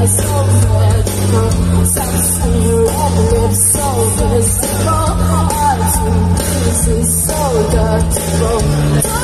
I so beautiful Something red live so visible All to pieces so beautiful